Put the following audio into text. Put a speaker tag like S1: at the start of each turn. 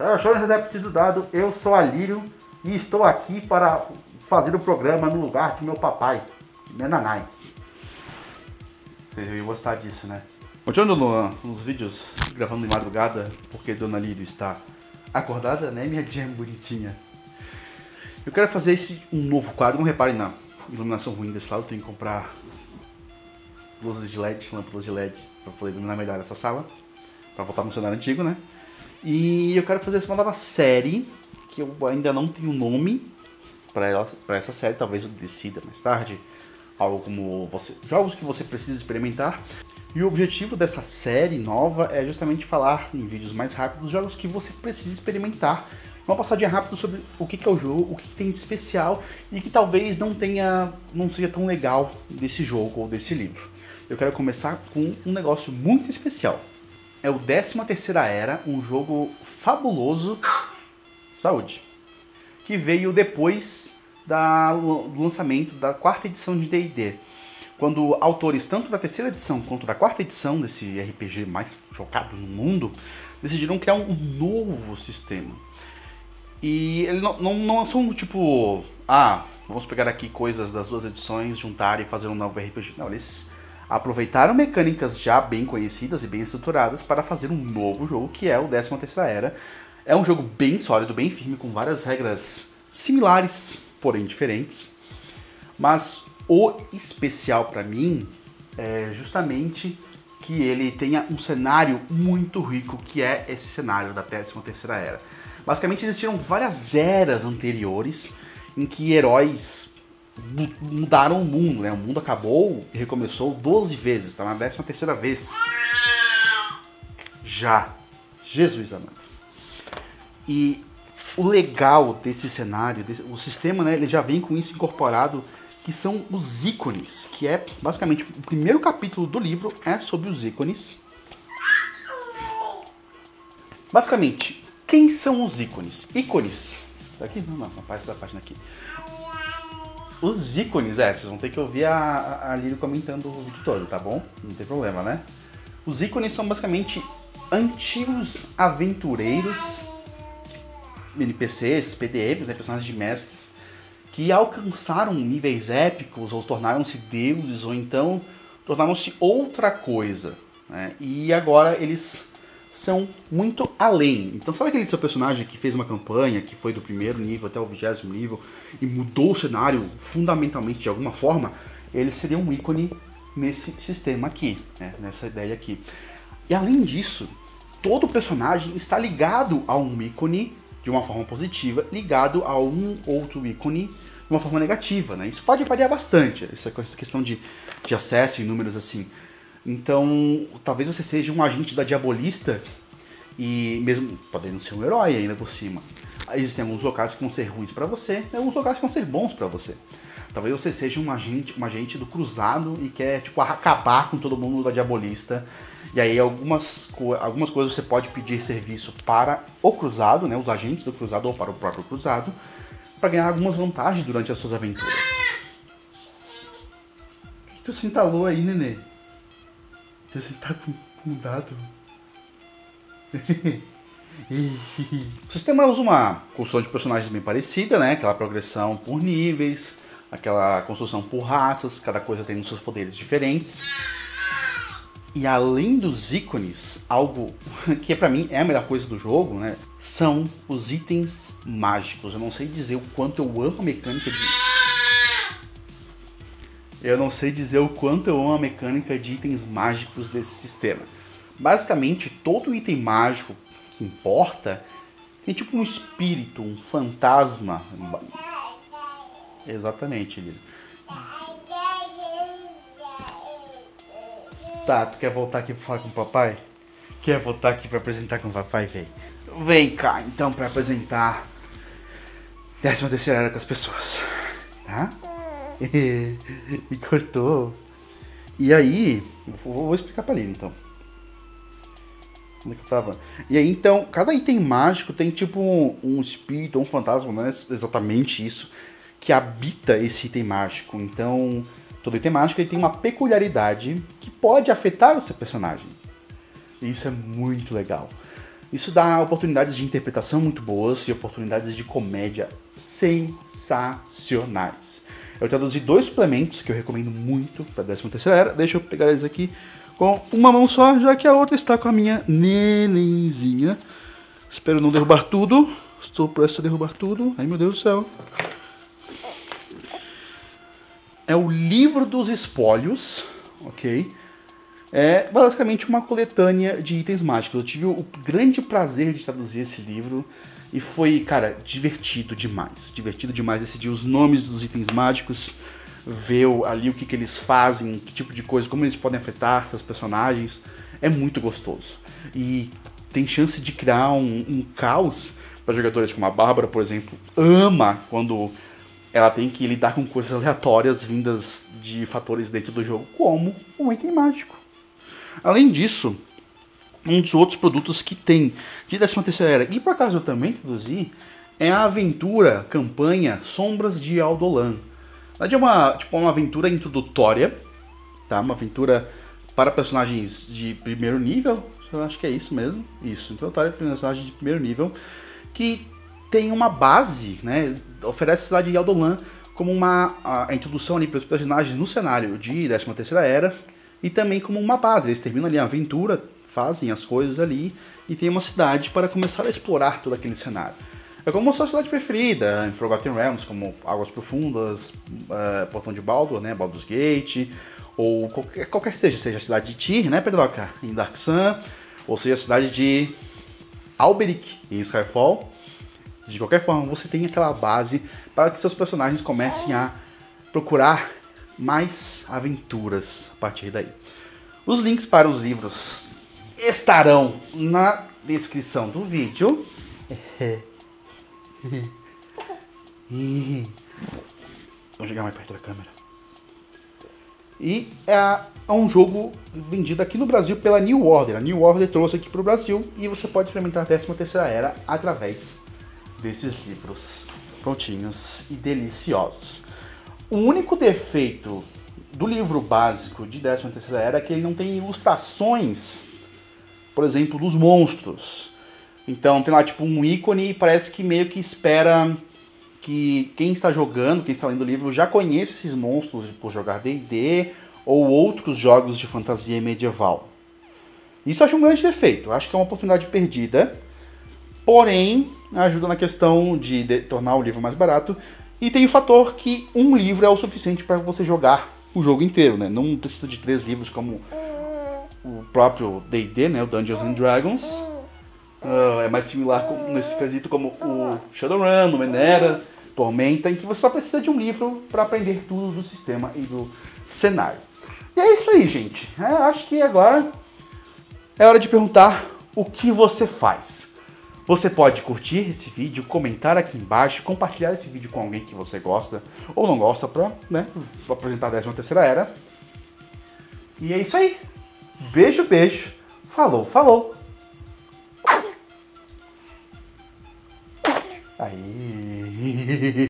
S1: Senhoras e adeptos do dado, eu sou Alírio e estou aqui para fazer o programa no lugar de meu papai, meu nanai. Vocês iam gostar disso, né? Continuando no, nos vídeos, gravando de madrugada, porque Dona Lírio está acordada, né, minha gem bonitinha? Eu quero fazer esse um novo quadro, não reparem na iluminação ruim desse lado, eu tenho que comprar luzes de LED, lâmpadas de LED, para poder iluminar melhor essa sala, para voltar no cenário antigo, né? E eu quero fazer uma nova série, que eu ainda não tenho nome para essa série, talvez eu decida mais tarde, algo como você, jogos que você precisa experimentar. E o objetivo dessa série nova é justamente falar em vídeos mais rápidos jogos que você precisa experimentar. Uma passadinha rápida sobre o que, é o jogo, o que, que, tem de especial e que talvez não tenha, não seja tão legal desse jogo ou desse livro. Eu quero começar com um negócio muito especial. É o 13 Terceira Era, um jogo fabuloso, saúde, que veio depois da, do lançamento da quarta edição de D&D quando autores tanto da terceira edição quanto da quarta edição desse RPG mais jogado no mundo decidiram criar um novo sistema. E ele não, não, não são tipo, ah, vamos pegar aqui coisas das duas edições, juntar e fazer um novo RPG. Não, eles aproveitaram mecânicas já bem conhecidas e bem estruturadas para fazer um novo jogo que é o 13 Terceira Era. É um jogo bem sólido, bem firme, com várias regras similares, porém diferentes. Mas o especial para mim é justamente que ele tenha um cenário muito rico, que é esse cenário da 13 Terceira Era. Basicamente existiram várias eras anteriores em que heróis mudaram o mundo, né? O mundo acabou e recomeçou 12 vezes, tá na 13 terceira vez. Já. Jesus amado. E o legal desse cenário, desse, o sistema, né, ele já vem com isso incorporado que são os ícones, que é basicamente o primeiro capítulo do livro é sobre os ícones. Basicamente, quem são os ícones? Ícones. Tá aqui? Não, não, parte da página aqui. Os ícones, é, vocês vão ter que ouvir a, a Lírio comentando o vídeo todo, tá bom? Não tem problema, né? Os ícones são basicamente antigos aventureiros, NPCs, PDMs, né, personagens de mestres, que alcançaram níveis épicos, ou tornaram-se deuses, ou então tornaram-se outra coisa. Né? E agora eles são muito além. Então, sabe aquele seu personagem que fez uma campanha, que foi do primeiro nível até o vigésimo nível, e mudou o cenário fundamentalmente de alguma forma? Ele seria um ícone nesse sistema aqui, né? nessa ideia aqui. E além disso, todo personagem está ligado a um ícone de uma forma positiva, ligado a um outro ícone de uma forma negativa, né? Isso pode variar bastante, essa questão de, de acesso e números assim. Então, talvez você seja um agente da diabolista e mesmo podendo ser um herói ainda por cima. Existem alguns locais que vão ser ruins para você, e alguns locais que vão ser bons para você. Talvez você seja um agente, um agente do cruzado e quer tipo acabar com todo mundo da diabolista. E aí algumas, algumas coisas você pode pedir serviço para o cruzado, né, os agentes do cruzado ou para o próprio cruzado, para ganhar algumas vantagens durante as suas aventuras. O que tu se entalou aí, nenê? Tu se tá com, com dado? o sistema usa uma construção de personagens bem parecida, né? Aquela progressão por níveis, aquela construção por raças, cada coisa tem seus poderes diferentes. E além dos ícones, algo que para mim é a melhor coisa do jogo, né? São os itens mágicos. Eu não sei dizer o quanto eu amo a mecânica de. Eu não sei dizer o quanto eu amo a mecânica de itens mágicos desse sistema. Basicamente, todo item mágico que importa tem tipo um espírito, um fantasma. Exatamente, Lili. Tá, tu quer voltar aqui pra falar com o papai? Quer voltar aqui pra apresentar com o papai, vem? Vem cá, então, pra apresentar décima terceira era com as pessoas. Tá? e gostou. E aí, vou, vou explicar pra ele então. Onde é que eu tava? E aí, então, cada item mágico tem tipo um, um espírito, um fantasma, não é exatamente isso, que habita esse item mágico. Então, Todo item mágico ele tem uma peculiaridade que pode afetar o seu personagem. E isso é muito legal. Isso dá oportunidades de interpretação muito boas e oportunidades de comédia sensacionais. Eu traduzi dois suplementos que eu recomendo muito para a 13 terceira era. Deixa eu pegar eles aqui com uma mão só, já que a outra está com a minha nenenzinha. Espero não derrubar tudo. Estou prestes a derrubar tudo. Ai meu Deus do céu. É o livro dos espólios, ok? É basicamente uma coletânea de itens mágicos. Eu tive o grande prazer de traduzir esse livro e foi, cara, divertido demais. Divertido demais decidir os nomes dos itens mágicos, ver ali o que, que eles fazem, que tipo de coisa, como eles podem afetar seus personagens. É muito gostoso. E tem chance de criar um, um caos para jogadores como a Bárbara, por exemplo, ama quando ela tem que lidar com coisas aleatórias vindas de fatores dentro do jogo, como um item mágico. Além disso, um dos outros produtos que tem de 13 terceira era, e por acaso eu também introduzi, é a aventura, campanha Sombras de Aldolan. Na é uma, tipo, uma aventura introdutória, tá? Uma aventura para personagens de primeiro nível, eu acho que é isso mesmo, isso, introdutória para personagens de primeiro nível, que tem uma base, né? Oferece a cidade de Aldolan como uma a introdução ali para os personagens no cenário de 13 terceira era, e também como uma base. Eles terminam ali a aventura, fazem as coisas ali e tem uma cidade para começar a explorar todo aquele cenário. É como a sua cidade preferida, em Forgotten Realms, como Águas Profundas, uh, Portão de Baldur, né, Baldur's Gate, ou qualquer, qualquer seja, seja a cidade de Tyr, né, Pedroca, em Dark Sun, ou seja a cidade de Alberic, em Skyfall. De qualquer forma, você tem aquela base para que seus personagens comecem a procurar mais aventuras a partir daí. Os links para os livros estarão na descrição do vídeo. Vou chegar mais perto da câmera. E é um jogo vendido aqui no Brasil pela New Order. A New Order trouxe aqui para o Brasil e você pode experimentar a 13 terceira Era através desses livros prontinhos e deliciosos. O único defeito do livro básico de 13 Terceira Era é que ele não tem ilustrações, por exemplo, dos monstros. Então tem lá tipo um ícone e parece que meio que espera que quem está jogando, quem está lendo o livro, já conheça esses monstros por jogar D&D ou outros jogos de fantasia medieval. Isso eu acho um grande defeito. Acho que é uma oportunidade perdida. Porém, ajuda na questão de, de tornar o livro mais barato e tem o fator que um livro é o suficiente para você jogar o jogo inteiro, né? Não precisa de três livros como o próprio D&D, né? O Dungeons and Dragons. Uh, é mais similar com, nesse quesito como o Shadowrun, o Menera, Tormenta, em que você só precisa de um livro para aprender tudo do sistema e do cenário. E é isso aí, gente. É, acho que agora é hora de perguntar o que você faz. Você pode curtir esse vídeo, comentar aqui embaixo, compartilhar esse vídeo com alguém que você gosta ou não gosta para né, apresentar a 13 terceira era. E é isso aí. Beijo, beijo. Falou, falou. Aí.